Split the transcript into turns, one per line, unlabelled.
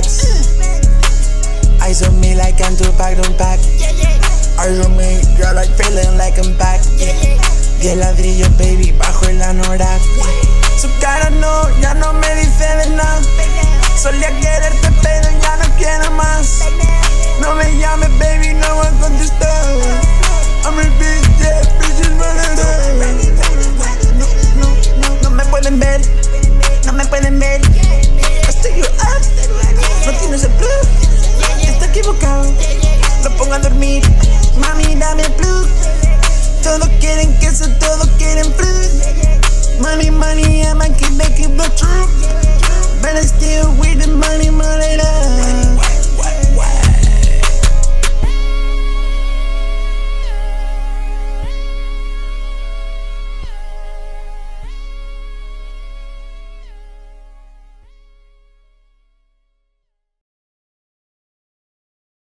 facts. Eyes on me like I'm too packed, too Tupac. Eyes on me, girl, like feeling like I'm back. Yeah, yeah, la video, baby. Money, I'm a keep making the truth. But I still with the money.